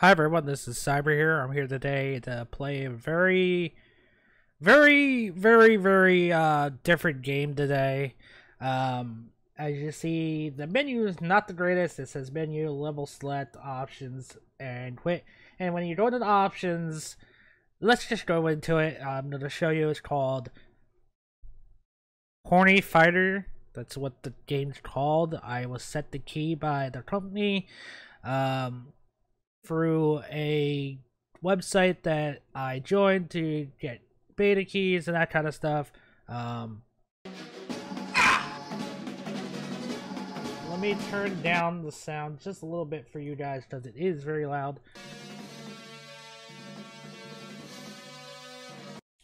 Hi everyone, this is Cyber here. I'm here today to play a very, very, very, very uh, different game today. Um, as you see, the menu is not the greatest. It says menu, level select, options, and quit. And when you go to the options, let's just go into it. I'm going to show you. It's called Horny Fighter. That's what the game's called. I was set the key by the company. Um, through a website that I joined to get beta keys and that kind of stuff. Um, let me turn down the sound just a little bit for you guys because it is very loud.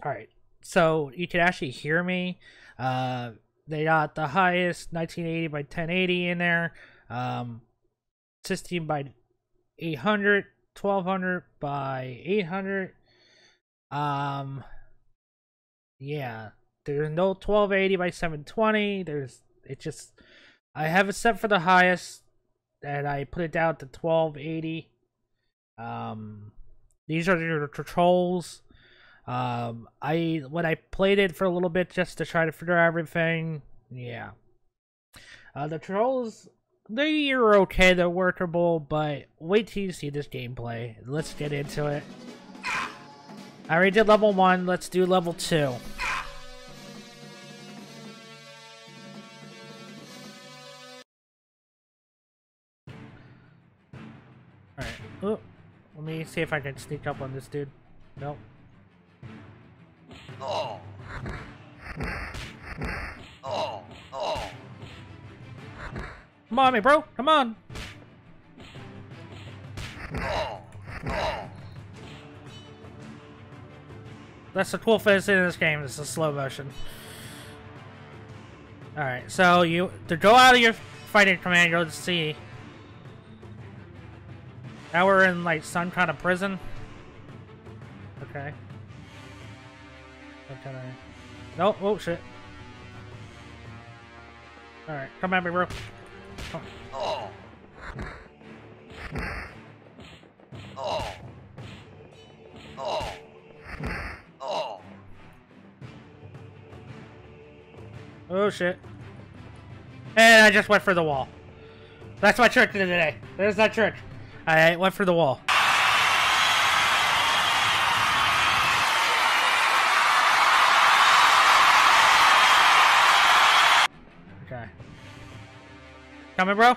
Alright, so you can actually hear me. Uh, they got the highest 1980 by 1080 in there. Um, 16 by 800 1200 by 800 um yeah there's no 1280 by 720 there's it just i have it set for the highest and i put it down to 1280 um these are the controls. Um i when i played it for a little bit just to try to figure out everything yeah. Uh the controls they are okay, they're workable, but wait till you see this gameplay. Let's get into it. I already did level 1, let's do level 2. Alright, let me see if I can sneak up on this dude. Nope. Oh. Come on, me, bro. Come on. That's the cool thing in this game. It's a slow motion. Alright, so you to go out of your fighting command, go to C. Now we're in like some kind of prison. Okay. Okay. No, oh shit. Alright, come at me, bro. Oh. Oh. Oh. Oh. Oh shit. And I just went for the wall. That's my trick today. There's that trick. I went for the wall. Come in, bro.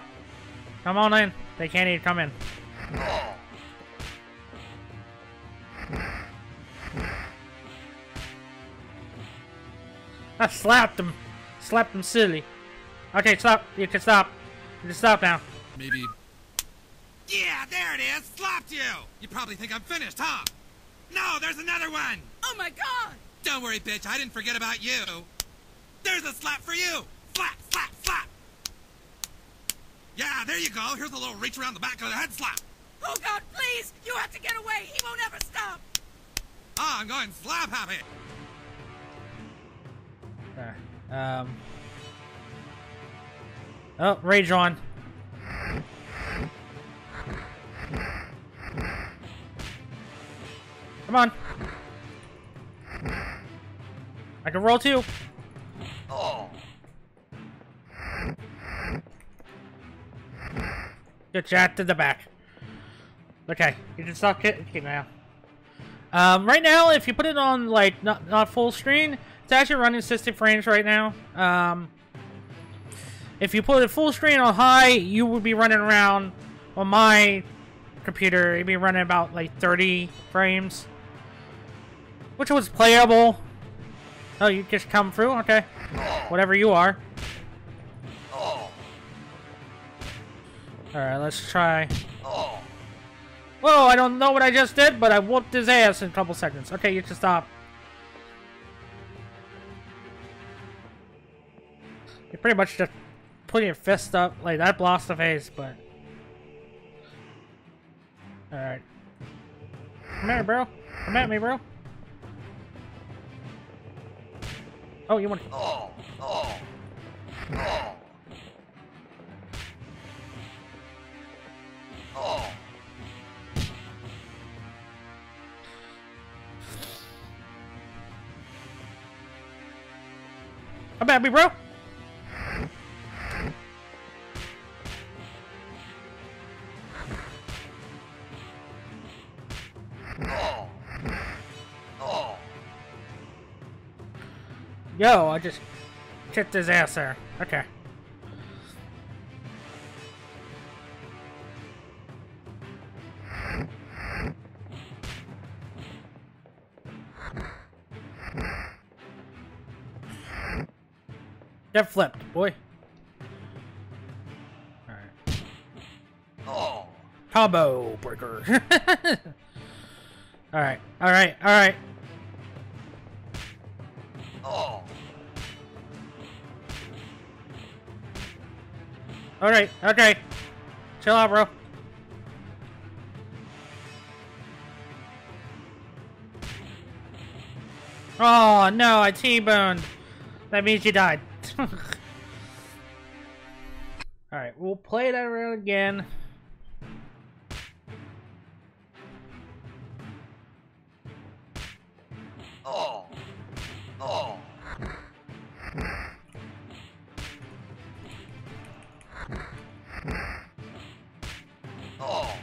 Come on in. They can't even come in. I slapped him. Slapped him silly. Okay, stop. You can stop. You can stop now. Maybe. Yeah, there it is. Slapped you. You probably think I'm finished, huh? No, there's another one. Oh my god. Don't worry, bitch. I didn't forget about you. There's a slap for you. Slap, slap, slap. Yeah, there you go. Here's a little reach around the back of the head slap. Oh, God, please! You have to get away! He won't ever stop! Ah, oh, I'm going slap happy. Okay. Um. Oh, rage on. Come on. I can roll too. Get chat to the back. Okay, you can stop kicking now. Um, right now, if you put it on, like, not, not full screen, it's actually running 60 frames right now. Um, if you put it full screen on high, you would be running around, on my computer, it'd be running about, like, 30 frames. Which was playable. Oh, you just come through? Okay. Whatever you are. Alright, let's try. Oh. Whoa, I don't know what I just did, but I whooped his ass in a couple seconds. Okay, you can stop. You're pretty much just putting your fist up. Like, that blocks the face, but... Alright. Come here, bro. Come at me, bro. Oh, you want... Oh, oh, oh. Oh! I'm happy, bro. Oh. Oh. Yo, I just kicked his ass there. Okay. Get flipped, boy. Alright. Oh! Combo breaker. alright, alright, alright. Oh! Alright, okay. Chill out, bro. Oh, no, I T-boned. That means you died. Alright, we'll play that around again. Oh. Oh. Oh.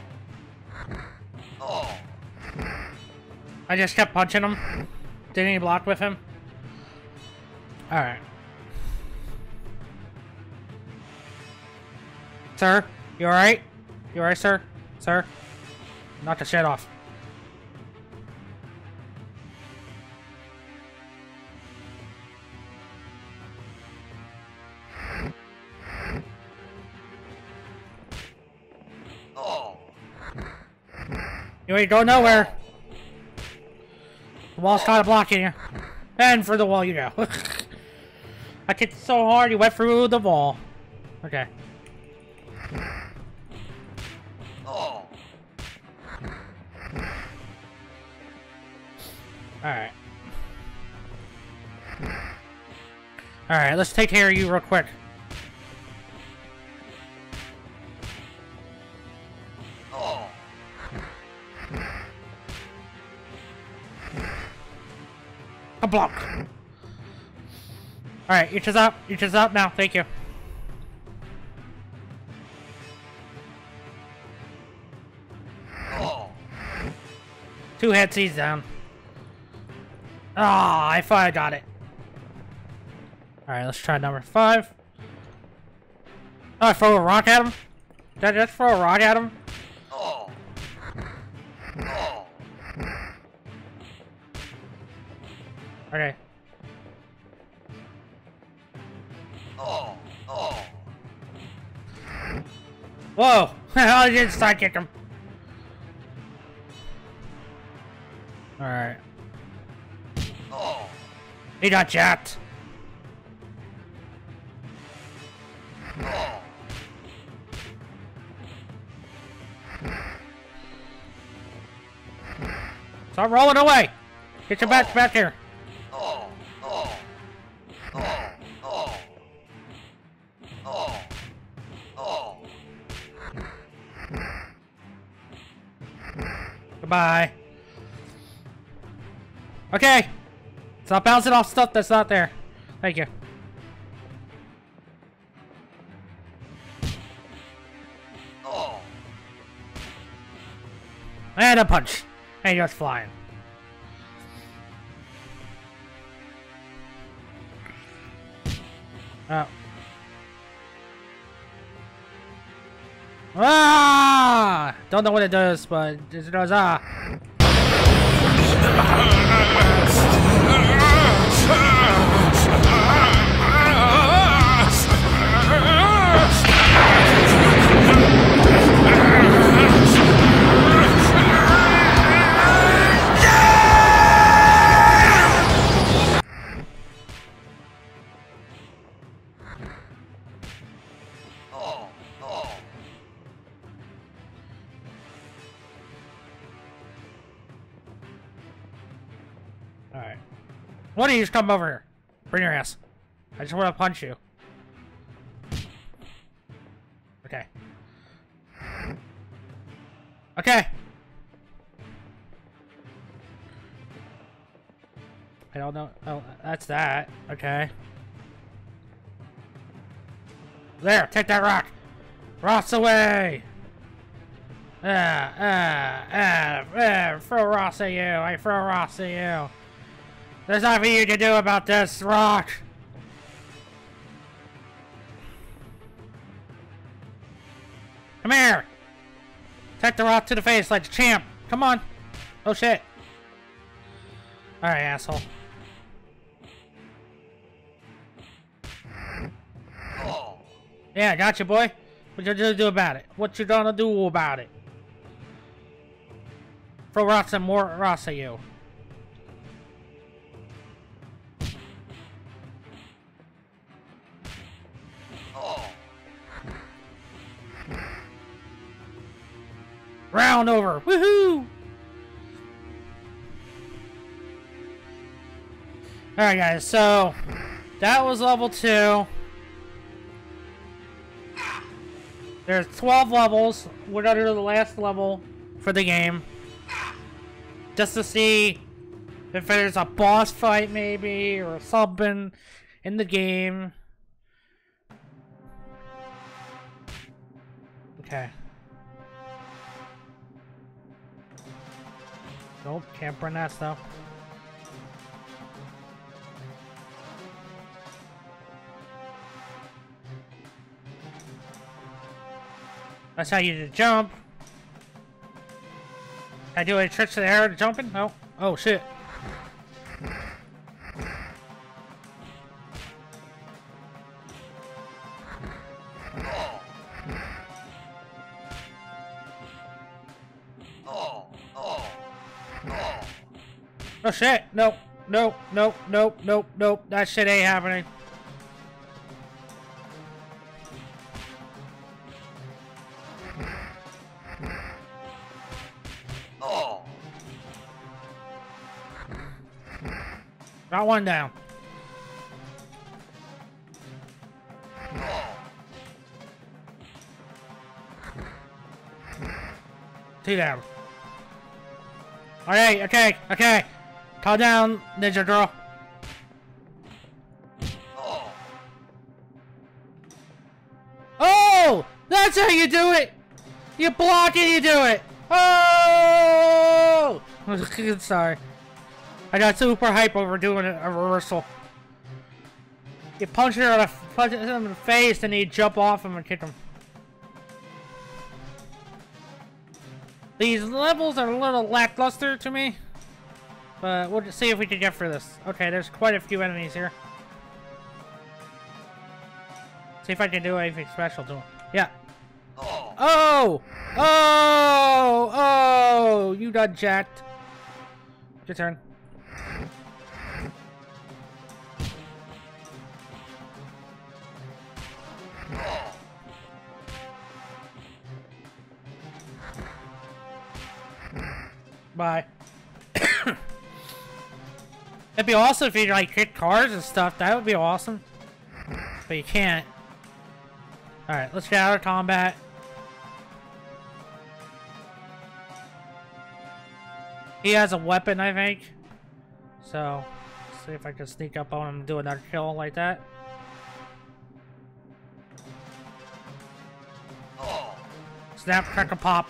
I just kept punching him. Didn't he block with him? Alright. Sir? You alright? You alright, sir? Sir? Knock the shit off. You ain't going nowhere. The wall's kind of blocking you. And for the wall you go. I kicked so hard you went through the wall. Okay. Alright. Alright, let's take care of you real quick. Oh. A block. Alright, each is up. Each is up now. Thank you. Oh. Two head seeds down. Ah, I thought I got it. Alright, let's try number five. Oh, I throw a rock at him? Did I just throw a rock at him? Okay. Whoa! I did sidekick him. Alright. He got jacked. Stop rolling away! Get your back back here. Goodbye. Okay. Stop bouncing off stuff that's not there. Thank you. And a punch. And you're flying. Oh. Ah! Don't know what it does, but it does ah. Alright. Why don't you just come over here? Bring your ass. I just want to punch you. Okay. Okay. I don't know. Oh, that's that. Okay. There, take that rock. Ross away. Ah, ah, ah, ah, throw Ross at you. I throw Ross at you. There's nothing you can do about this rock. Come here. Take the rock to the face like a champ. Come on. Oh shit. Alright, asshole. Yeah, gotcha, boy. What you gonna do about it? What you gonna do about it? Throw rocks and more rocks at you. Round over. Woohoo! Alright guys, so that was level 2. There's 12 levels. We're gonna do the last level for the game. Just to see if there's a boss fight maybe or something in the game. Okay. Nope, can't burn that stuff. That's how you do the jump. I do any tricks to the air to jumping? No. Oh shit. Oh shit! Nope, nope, nope, nope, nope, nope. That shit ain't happening. Oh. Got one down. Two down. Okay, okay, okay. Calm down, Ninja Girl. Oh! That's how you do it! You block and you do it! Oh! Sorry. I got super hype over doing a, reversal. You punch her in the, punch in the face, and you jump off him and kick him. These levels are a little lackluster to me. But we'll see if we can get through this. Okay, there's quite a few enemies here. See if I can do anything special to them. Yeah. Oh! Oh! Oh! You done jacked. Your turn. Bye. It'd be awesome if you like hit cars and stuff. That would be awesome. But you can't. Alright, let's get out of combat. He has a weapon, I think. So, see if I can sneak up on him and do another kill like that. Snap, crack, crackle, pop.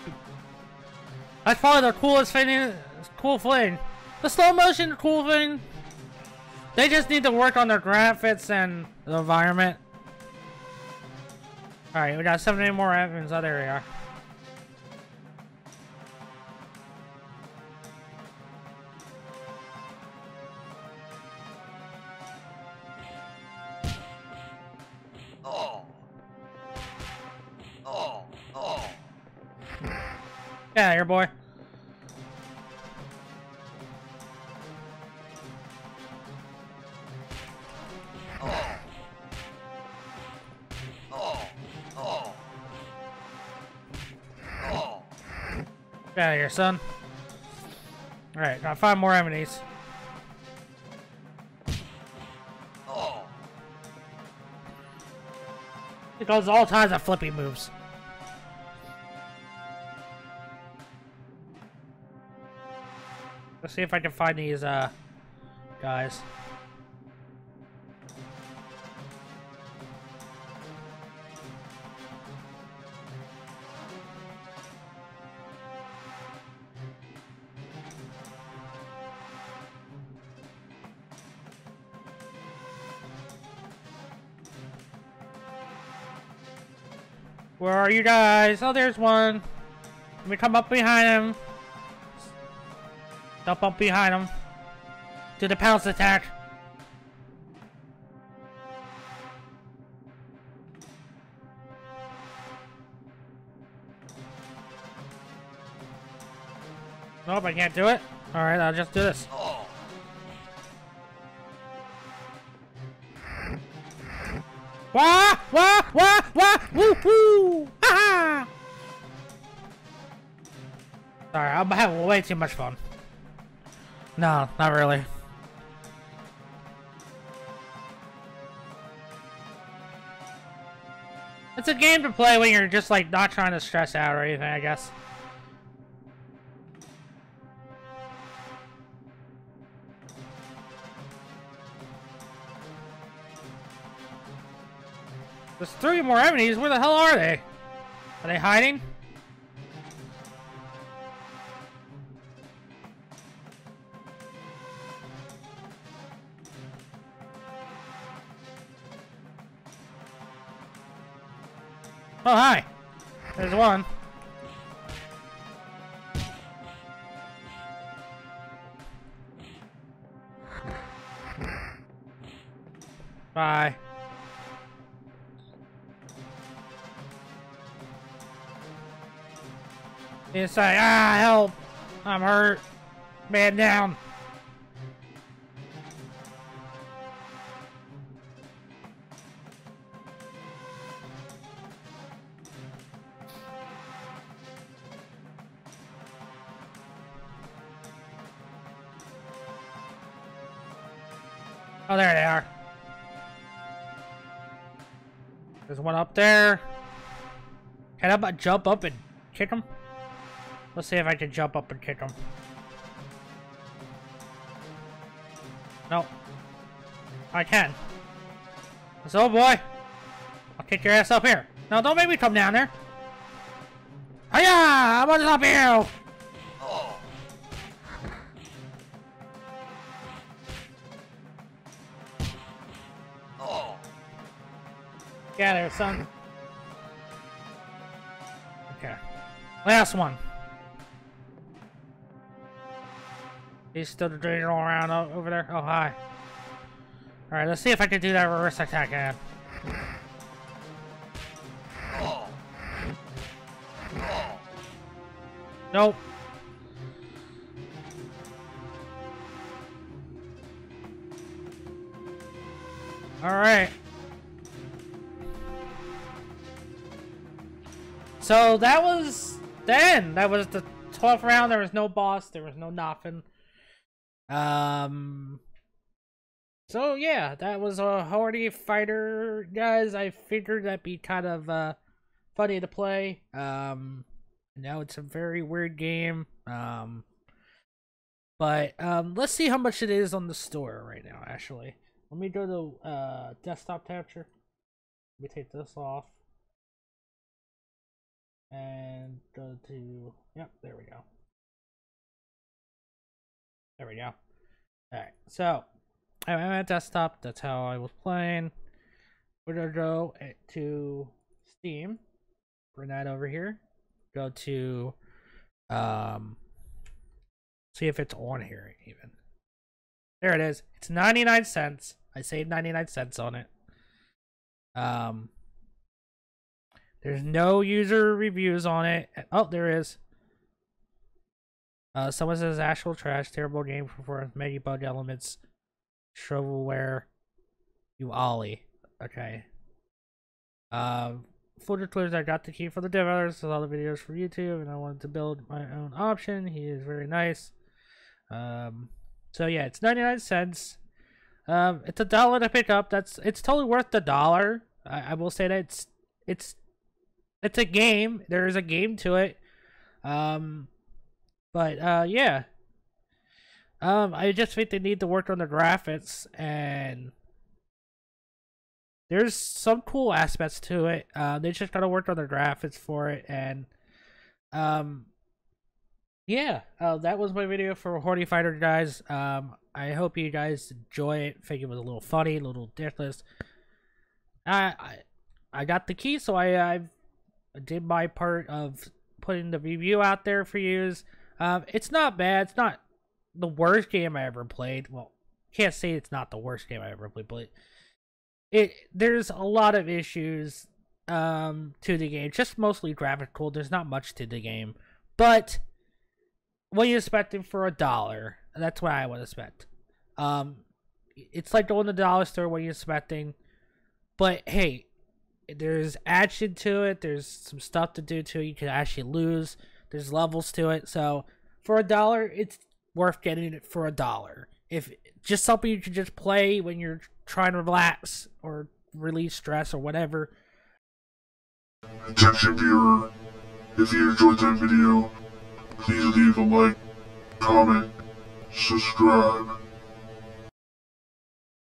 That's probably the coolest thing. Cool thing. The slow motion, cool thing. They just need to work on their graphics and the environment. Alright, we got 70 more evidence. Oh, there we are. Oh. Oh. Oh. Yeah, here, boy. Get out of here, son. Alright, got five more enemies. It does all kinds of flippy moves. Let's see if I can find these, uh, guys. Where are you guys? Oh, there's one. Let me come up behind him. Jump up behind him. Do the pounce attack. Nope, I can't do it. Alright, I'll just do this. Wah! Sorry, I'm having way too much fun. No, not really. It's a game to play when you're just like not trying to stress out or anything, I guess. There's three more enemies. Where the hell are they? Are they hiding? Oh, hi. There's one. Bye. He's like, ah, help! I'm hurt. Man down. Oh, there they are. There's one up there. Can I jump up and kick him? Let's see if I can jump up and kick him. No. I can. So, boy. I'll kick your ass up here. No, don't make me come down there. Hiya! I'm on top of you! Get there, son. Okay. Last one. He's still draining all around over there. Oh, hi. Alright, let's see if I can do that reverse attack again. Nope. Alright. So that was then. That was the 12th round. There was no boss. There was no nothing. Um. So yeah, that was a Horny Fighter, guys. I figured that'd be kind of uh, funny to play. Um, now it's a very weird game. Um, but um, let's see how much it is on the store right now. Actually, let me go to uh, desktop capture. Let me take this off and go to. Yep, there we go. There we go. Alright, so I'm at desktop. That's how I was playing. We're gonna go to Steam. Bring that over here. Go to um see if it's on here even. There it is. It's 99 cents. I saved 99 cents on it. Um there's no user reviews on it. Oh, there is. Uh, someone says actual trash, terrible game performance, many bug elements, shovelware, you ollie. Okay. Uh, full disclosure, I got the key for the developers, all the videos for YouTube, and I wanted to build my own option. He is very nice. Um, so yeah, it's 99 cents. Um, it's a dollar to pick up. That's it's totally worth the dollar. I, I will say that it's it's it's a game. There is a game to it. Um, but uh, yeah. Um, I just think they need to work on the graphics and there's some cool aspects to it. Uh, they just gotta work on the graphics for it and um yeah, uh, that was my video for Horny Fighter guys. Um, I hope you guys enjoy it. think it was a little funny, a little ridiculous. I, I I got the key, so I I did my part of putting the review out there for you. Um, it's not bad. It's not the worst game I ever played. Well, can't say it's not the worst game I ever played, but it there's a lot of issues um to the game. Just mostly graphical. There's not much to the game, but what you expecting for a dollar? That's what I would expect. Um, it's like going to the dollar store. What you expecting? But hey, there's action to it. There's some stuff to do to it. You can actually lose. There's levels to it. So for a dollar, it's worth getting it for a dollar. If just something you can just play when you're trying to relax or release stress or whatever. Attention viewer, if you enjoyed that video, please leave a like, comment, subscribe.